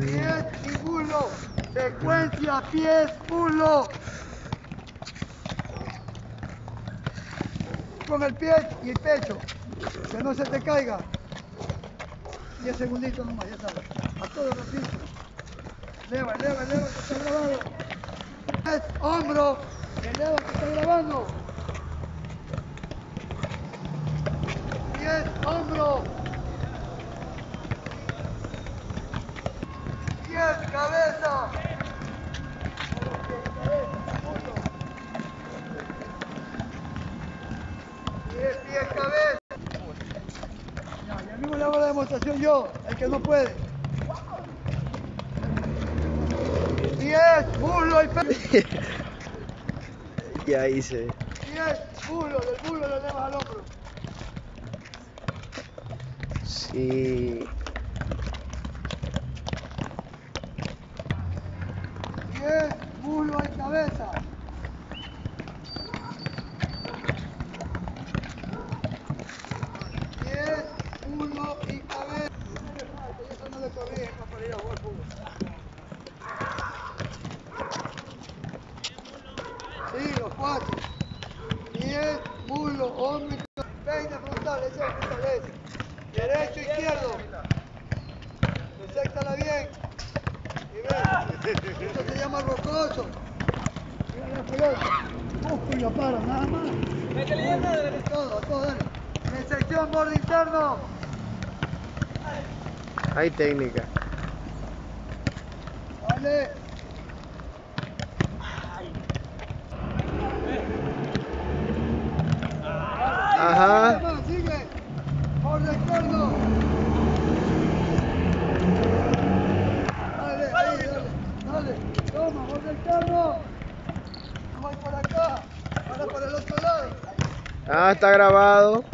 Pies y muslo. Secuencia, pies, muslo. Con el pie y el pecho. Que no se te caiga. 10 segunditos nomás, ya sabes. A todo rapidito. Eleva, eleva, eleva, que está grabado. Es hombro. Eleva, que está grabando. Pies, hombro. Pies, cabeza. Pies, pies, cabeza. Ya, ya mismo le hago la demostración yo, el que no puede. Pies, muslo y pecho. Ya hice. Pies, muslo, del muslo le elevas al hombro. Sí. Pies, muslo y cabeza. Pies, muslo y cabeza. Sí, los cuatro. Hombro y cabeza. Peine frontal, ese es. Derecho, izquierdo. Deséctala bien. Y ven. Esto se llama rocoso. La pelota. Uf, y lo paro, nada más. Todo, todo, dale. En sección borde interno. Hay técnica. Vale. Ajá. Sigue. Borde interno. Dale, dale. Dale. Toma, borde interno. Voy por acá. Ahora por el otro lado. Ah, está grabado.